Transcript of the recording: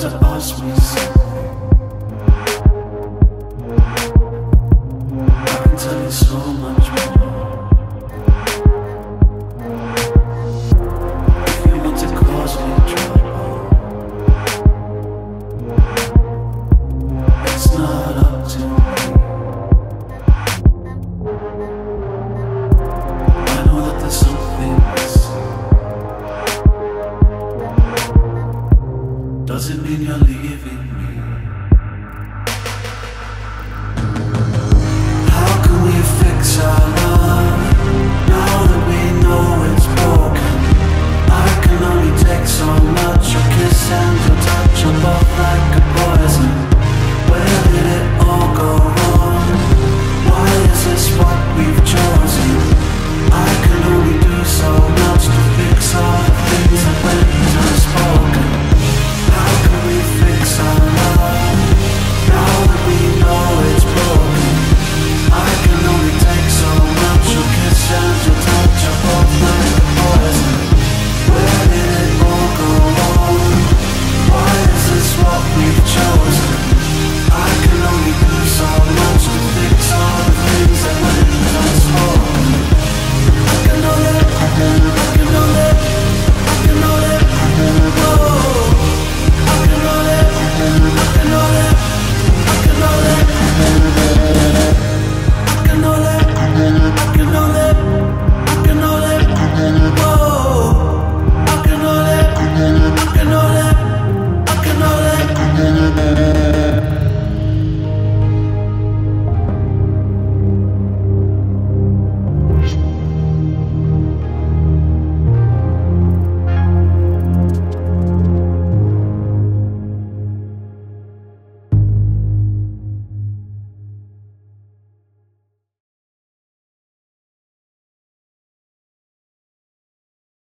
to can tell you so much. Doesn't mean you're leaving?